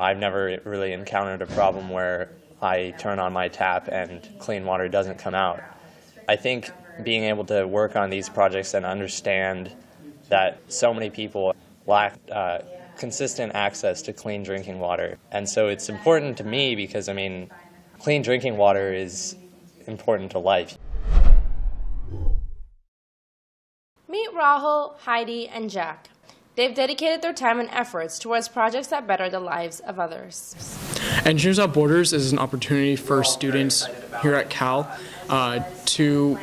I've never really encountered a problem where I turn on my tap and clean water doesn't come out. I think being able to work on these projects and understand that so many people lack uh, consistent access to clean drinking water. And so it's important to me because, I mean, clean drinking water is important to life. Meet Rahul, Heidi, and Jack. They've dedicated their time and efforts towards projects that better the lives of others. Engineers Without Borders is an opportunity for students here at Cal uh, to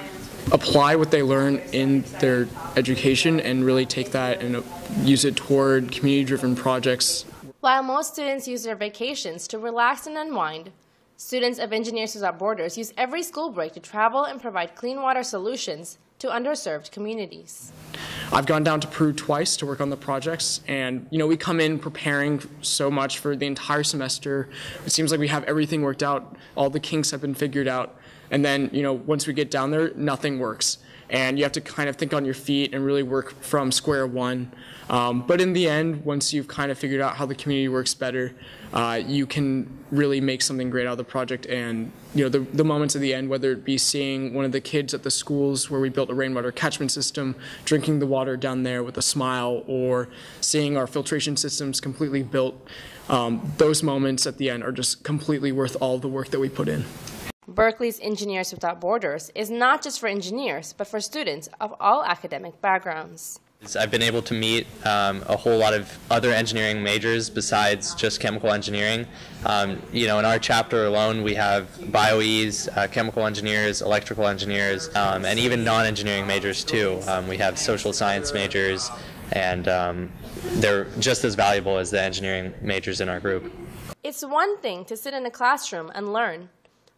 apply what they learn in their education and really take that and use it toward community driven projects. While most students use their vacations to relax and unwind, students of Engineers Without Borders use every school break to travel and provide clean water solutions to underserved communities. I've gone down to Peru twice to work on the projects, and you know we come in preparing so much for the entire semester. It seems like we have everything worked out, all the kinks have been figured out, and then you know once we get down there, nothing works, and you have to kind of think on your feet and really work from square one. Um, but in the end, once you've kind of figured out how the community works better, uh, you can really make something great out of the project. And you know, the, the moments at the end, whether it be seeing one of the kids at the schools where we built a rainwater catchment system, drinking the water down there with a smile, or seeing our filtration systems completely built, um, those moments at the end are just completely worth all the work that we put in. Berkeley's Engineers Without Borders is not just for engineers, but for students of all academic backgrounds. I've been able to meet um, a whole lot of other engineering majors besides just chemical engineering. Um, you know, in our chapter alone, we have BioEs, uh, chemical engineers, electrical engineers, um, and even non-engineering majors too. Um, we have social science majors, and um, they're just as valuable as the engineering majors in our group. It's one thing to sit in a classroom and learn,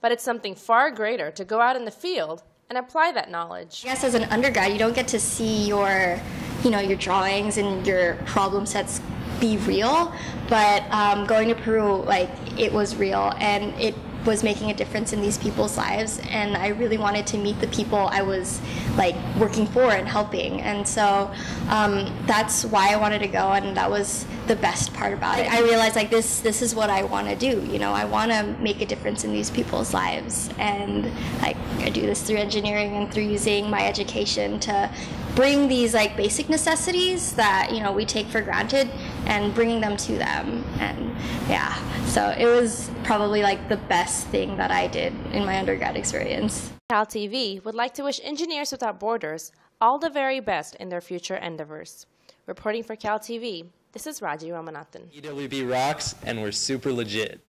but it's something far greater to go out in the field and apply that knowledge. I guess as an undergrad, you don't get to see your you know your drawings and your problem sets be real. But um, going to peru like it was real and it was making a difference in these people's lives. And i really wanted to meet the people i was like working for and helping. And so um, that's why i wanted to go and that was the best part about it. I realized like this this is what i want to do you know? I want to make a difference in these people's lives. And like i do this through engineering and through using my education to bring these like basic necessities that you know we take for granted and bringing them to them. And yeah. So it was probably like the best thing that i did in my undergrad experience. Cal tv would like to wish engineers without borders all the very best in their future endeavors. Reporting for cal tv this is raji ramanathan. Ewb rocks and we're super legit